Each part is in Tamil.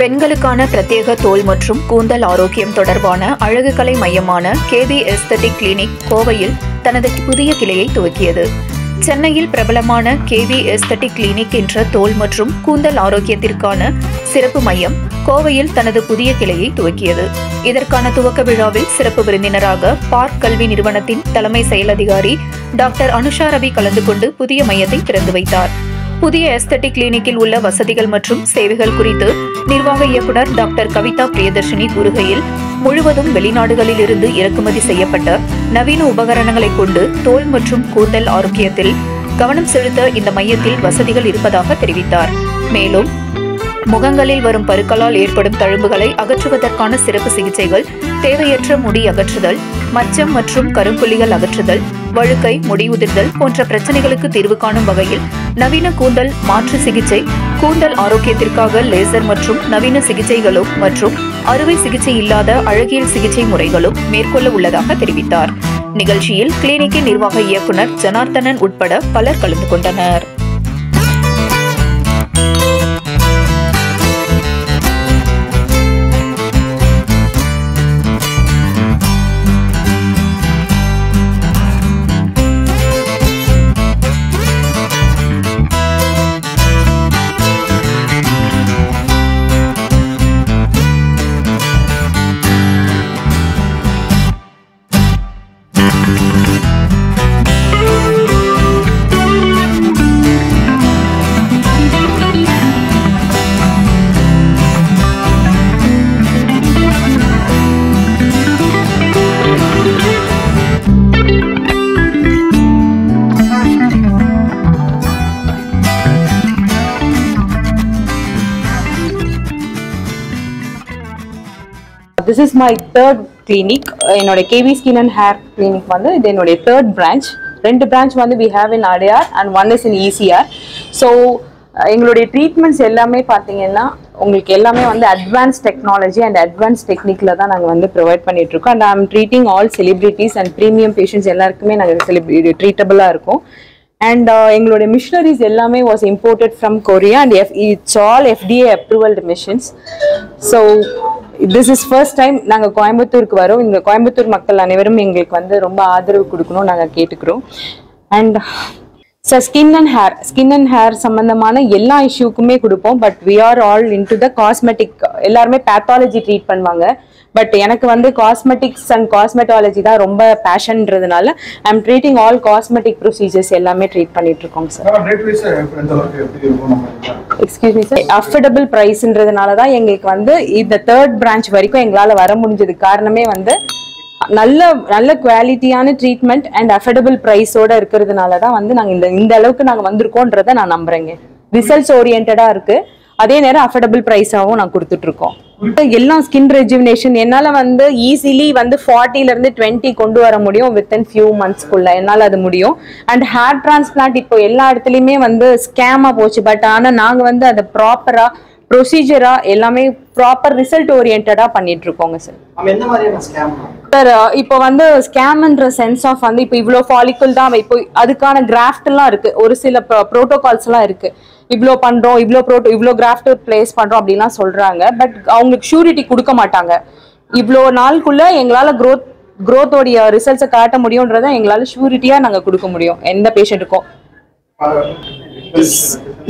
பெண்களுக்கான பிரத்யேக தோல் மற்றும் கூந்தல் ஆரோக்கியம் தொடர்பான அழகுக்கலை மையமான கேபி எஸ்தட்டிக் கிளினிக் கோவையில் தனது புதிய கிளையை துவக்கியது. சென்னையில் பிரபலமான கேவி எஸ்தட்டிக் கிளினிக் என்ற தோல் மற்றும் கூந்தல் ஆரோக்கியத்திற்கான சிறப்பு மையம் கோவையில் தனது புதிய கிளையை துவக்கியது. இதற்கான துவக்க விழாவில் சிறப்பு விருந்தினராக பார்க் கல்வி நிறுவனத்தின் தலைமை செயல் அதிகாரி டாக்டர் அனுஷா ரவி கலந்து கொண்டு புதிய மையத்தை திறந்து வைத்தார். புதிய எஸ்தட்டிக் கிளினிக்கில் உள்ள வசதிகள் மற்றும் சேவைகள் குறித்து நிர்வாக இயக்குனர் டாக்டர் கவிதா பிரியதர்ஷினி கூறுகையில் முழுவதும் வெளிநாடுகளில் இருந்து இறக்குமதி செய்யப்பட்ட நவீன உபகரணங்களை கொண்டு தோல் மற்றும் கூந்தல் ஆரோக்கியத்தில் கவனம் செலுத்த இந்த மையத்தில் வசதிகள் இருப்பதாக தெரிவித்தார். மேலும் முகங்களில் வரும் பருக்களால் ஏற்படும் தழும்புகளை அகற்றுவதற்கான சிறப்பு சிகிச்சைகள் தேவையற்ற முடி அகற்றுதல் மச்சம் மற்றும் கரும்புள்ளிகள் அகற்றுதல் வழுக்கை முடி உதிர்தல் போன்ற பிரச்சனைகளுக்கு தீர்வு காணும் வகையில் நவீன கூந்தல் மாற்று சிகிச்சை கூந்தல் ஆரோக்கியத்திற்காக லேசர் மற்றும் நவீன சிகிச்சைகளும் மற்றும் அறுவை சிகிச்சை இல்லாத அழகியல் சிகிச்சை முறைகளும் மேற்கொள்ள உள்ளதாக தெரிவித்தார். நிகழ்ச்சியில் கிளினிக்கின் நிர்வாக இயக்குனர் ஜனார்த்தனன் உட்பட பலர் கலந்து கொண்டனர். This is my third clinic என்னோட KV skin and hair clinic வந்து இது என்னுடைய தேர்ட் பிரான்ச் ரெண்டு பிரான்ச் வந்து we have in Adyar and one is in ECR so எங்களுடைய ட்ரீட்மெண்ட்ஸ் எல்லாமே பார்த்தீங்கன்னா உங்களுக்கு எல்லாமே வந்து அட்வான்ஸ் டெக்னாலஜி அண்ட் அட்வான்ஸ் டெக்னிக்கில் தான் நாங்கள் வந்து ப்ரொவைட் பண்ணிட்டு இருக்கோம். And I'm treating all celebrities and premium patients எல்லாருக்குமே நாங்கள் செலிப்ரி ட்ரீட்டபிளாக இருக்கும். அண்ட் எங்களுடைய மிஷினரிஸ் எல்லாமே was imported from Korea and F it's all FDA approved machines so this is first time நாங்கள் கோயம்புத்தூருக்கு வரோம். இந்த கோயம்புத்தூர் மக்கள் அனைவரும் எங்களுக்கு வந்து ரொம்ப ஆதரவு கொடுக்கணும் நாங்கள் கேட்டுக்கிறோம். And sir skin and hair skin and hair சம்மந்தமான எல்லா இஷ்யூக்குமே கொடுப்போம். But we are all into the cosmetic எல்லாருமே பேத்தாலஜி ட்ரீட் பண்ணுவாங்க. பட் எனக்கு வந்து காஸ்மெட்டிக்ஸ் அண்ட் காஸ்மெட்டாலஜி தான் ரொம்ப பேஷன்றதுனால I am treating all cosmetic procedures எல்லாமே ட்ரீட் பண்ணிட்டு சார் இருக்கும் நம்ம எக்ஸ்கியூஸ் மீ சார் அஃபோர்டபுள் ப்ரைஸ்ன்றதுனால தான் எங்களுக்கு வந்து இந்த தேர்ட் பிரான்ச் வரைக்கும் எங்களால் வர முடிஞ்சது. காரணமே வந்து நல்ல நல்ல குவாலிட்டியான ட்ரீட்மெண்ட் அண்ட் அஃபோர்டபுள் ப்ரைஸோட இருக்கிறதுனால தான் வந்து நாங்கள் இந்த இந்த அளவுக்கு நாங்கள் வந்திருக்கோன்றதை நான் நம்புறேங்க. ரிசல்ட்ஸ் ஓரியன்டாக இருக்கு. அதே நேரம் அஃபோர்டபுள் ப்ரைஸாகவும் நான் கொடுத்துட்டு இருக்கோம் எல்லாம் ஸ்கின் ரெஜுவினேஷன் என்னால் வந்து ஈஸிலி வந்து 40 ல இருந்து டுவெண்ட்டி கொண்டு வர முடியும் வித்தின் ஃபியூ மந்த்ஸ்க்குள்ள என்னால் அது முடியும். அண்ட் ஹேர் டிரான்ஸ்பிளான்ட் இப்போ எல்லா இடத்துலையுமே வந்து ஸ்கேமாக போச்சு. பட் ஆனால் நாங்கள் வந்து அதை ப்ராப்பராக ப்ரொசீஜராக எல்லாமே ப்ராப்பர் ரிசல்ட் ஓரியன்டாக பண்ணிட்டு இருக்கோங்க சார் சார் இப்போ வந்து ஸ்கேம்ன்ற சென்ஸ் ஆஃப் வந்து இப்போ இவ்வளோ ஃபாலிக்கல் தான் இப்போ அதுக்கான கிராஃப்ட் எல்லாம் இருக்கு. ஒரு சில ப்ரோட்டோகால்ஸ் எல்லாம் இருக்கு. இவ்வளோ பண்ணுறோம் இவ்வளோ ப்ரோட்டோ இவ்வளோ கிராஃப்ட் பிளேஸ் பண்ணுறோம் அப்படிலாம் சொல்கிறாங்க பட் அவங்களுக்கு ஷூரிட்டி கொடுக்க மாட்டாங்க. இவ்வளோ நாளுக்குள்ளே எங்களால் க்ரோத் க்ரோத்தோடைய ரிசல்ட்ஸை காட்ட முடியுன்றதை எங்களால் ஷூரிட்டியாக நாங்கள் கொடுக்க முடியும். எந்த பேஷண்ட்டுக்கும்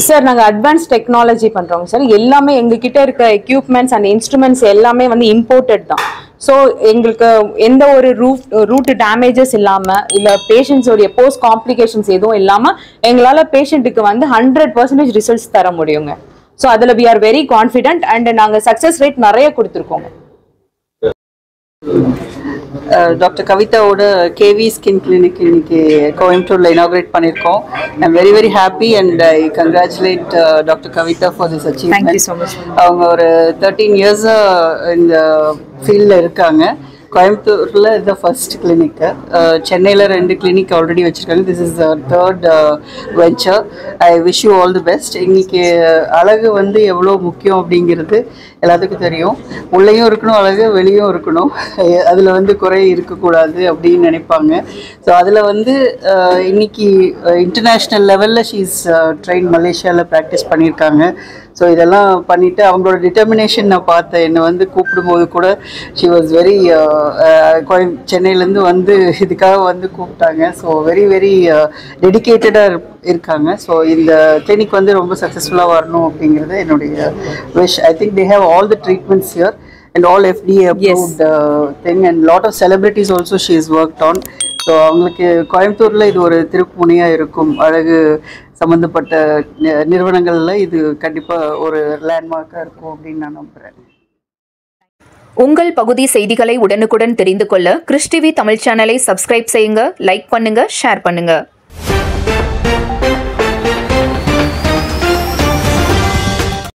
சார் நாங்கள் அட்வான்ஸ் டெக்னாலஜி பண்ணுறோங்க சார் எல்லாமே எங்ககிட்ட இருக்க எக்யூப்மெண்ட்ஸ் அண்ட் இன்ஸ்ட்ருமெண்ட்ஸ் எல்லாமே வந்து இம்போர்ட்டட் தான். ஸோ எங்களுக்கு எந்த ஒரு ரூட் ரூட்டு டேமேஜஸ் இல்லாமல் இல்லை பேஷண்ட்ஸோடைய போஸ்ட் காம்ப்ளிகேஷன்ஸ் எதுவும் இல்லாமல் எங்களால் பேஷண்ட்டுக்கு வந்து ஹண்ட்ரட் பர்சன்டேஜ் ரிசல்ட்ஸ் தர முடியுங்க. ஸோ அதில் we are very confident and நாங்கள் சக்ஸஸ் ரேட் நிறைய கொடுத்துருக்கோங்க. டாக்டர் கவிதாவோட கேவி ஸ்கின் கிளினிக் இன்னைக்கு கோயம்புத்தூரில் இனாகிரேட் பண்ணியிருக்கோம். I'm very very happy and I congratulate doctor Kavitha for this achievement அவங்க ஒரு தேர்ட்டீன் இயர்ஸாக இந்த ஃபீல்டில் இருக்காங்க. கோயம்புத்தூரில் இது ஃபர்ஸ்ட் கிளினிக்கு சென்னையில் ரெண்டு கிளினிக் ஆல்ரெடி வச்சுருக்காங்க. This is third venture I wish you all the best இன்னைக்கு அழகு வந்து எவ்வளோ முக்கியம் அப்படிங்கிறது எல்லாத்துக்கும் தெரியும். உள்ளேயும் இருக்கணும் அழகு வெளியும் இருக்கணும். அதில் வந்து குறை இருக்கக்கூடாது அப்படின்னு நினைப்பாங்க. ஸோ அதில் வந்து இன்னைக்கு இன்டர்நேஷ்னல் லெவலில் ஷீஸ் ட்ரெயின் மலேசியாவில் ப்ராக்டிஸ் பண்ணியிருக்காங்க. ஸோ இதெல்லாம் பண்ணிவிட்டு அவங்களோட டிட்டர்மினேஷன் நான் பார்த்தேன். என்னை வந்து கூப்பிடும்போது கூட ஷி வாஸ் வெரி கோயம் சென்னையிலேருந்து வந்து இதுக்காக வந்து கூப்பிட்டாங்க. ஸோ வெரி வெரி டெடிக்கேட்டடாக இருக்காங்க. ஸோ இந்த கிளினிக் வந்து ரொம்ப சக்ஸஸ்ஃபுல்லாக வரணும் அப்படிங்கிறது என்னுடைய wish I think they have all the treatments here all FDA approved uh, thing and lot of celebrities also she has worked on. So அவங்களுக்கு கோயம்புத்தூர்ல இது ஒரு திருப்புமுனையா இருக்கும். அழகு சம்பந்தப்பட்ட நி- நிறுவனங்கள்ல இது கண்டிப்பா ஒரு லேண்ட்மார்க்கா இருக்கும் அப்படின்னு நான் நம்புறேன். உங்கள் பகுதி செய்திகளை உடனுக்குடன் தெரிந்து கொள்ள கிறிஸ் டிவி தமிழ் சேனலை சப்ஸ்கிரைப் செய்யுங்க லைக் பண்ணுங்க ஷேர் பண்ணுங்க.